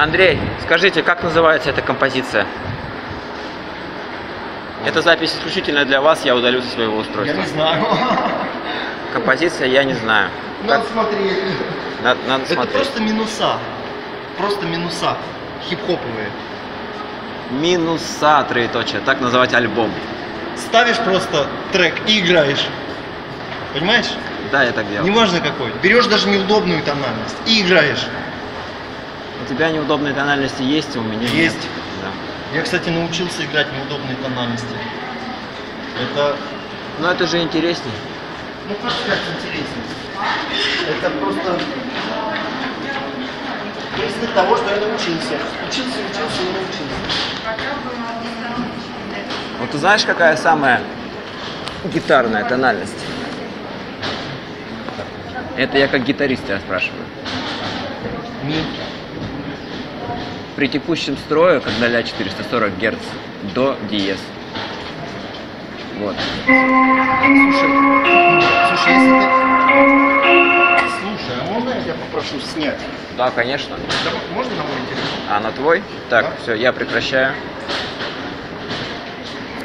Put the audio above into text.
Андрей, скажите, как называется эта композиция? Эта запись исключительно для вас, я удалю со своего Я устройства. не знаю. Композиция я не знаю. Надо смотреть. Надо, надо Это смотреть. просто минуса. Просто минуса. Хип-хоповые. Минуса, троеточие. Так называть альбом. Ставишь просто трек и играешь. Понимаешь? Да, я так делал. Неважно какой. Берешь даже неудобную тональность и играешь. У тебя неудобные тональности есть, у меня нет. Есть. Да. Я, кстати, научился играть неудобные тональности. Это, Но это же интересней. ну как сказать, интересно. Это просто признак того, что я научился. Учился, учился и научился. Вот ты знаешь, какая самая гитарная тональность? Это я как гитарист тебя спрашиваю. Ми. При текущем строе, когда ля 440 Гц, до диез. Вот. Слушай, слушай, если ты... Слушай, а можно я тебя попрошу снять? Да, конечно. Да, можно на мой телефон? А на твой? Так, Да. все, я прекращаю.